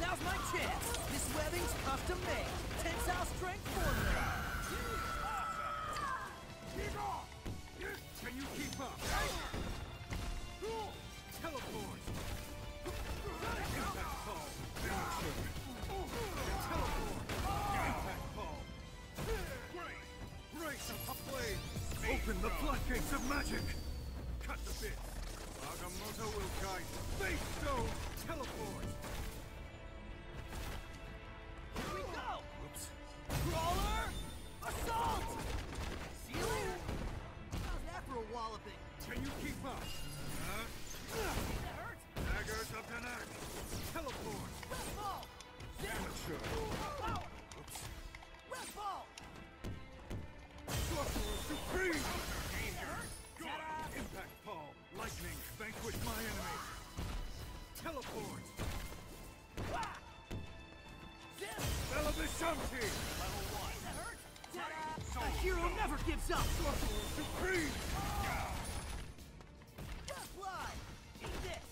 Now's my chance. This webbing's custom made. Tensile strength formula. Can you keep up? Teleport. Open the floodgates of magic. Cut the bit. Agamotto will guide. Face stone. Teleport. Here we go. Oops. Crawler. Assault. See you later. How's that for a walloping? Can you keep up? Huh? That hurt. Daggers of Denak. Teleport. Red ball. Amateur. Teleport. Zip. Bella Vishanti. Hurt. Ta-da. A hero never gives up. Sorcerer Supreme. Just fly. Eat this.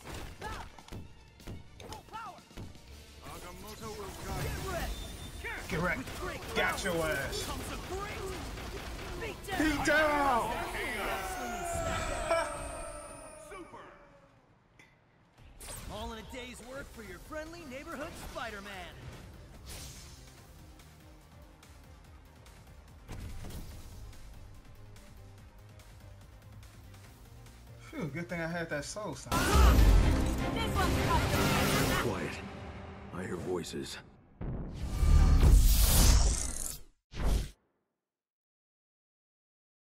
Full power. Agamotto will guide. Get ready. Get ready. Got your ass. Comes a beat down. Beat down! Day's for your friendly neighborhood Spider-Man. Phew, good thing I had that soul sign. Quiet. I hear voices.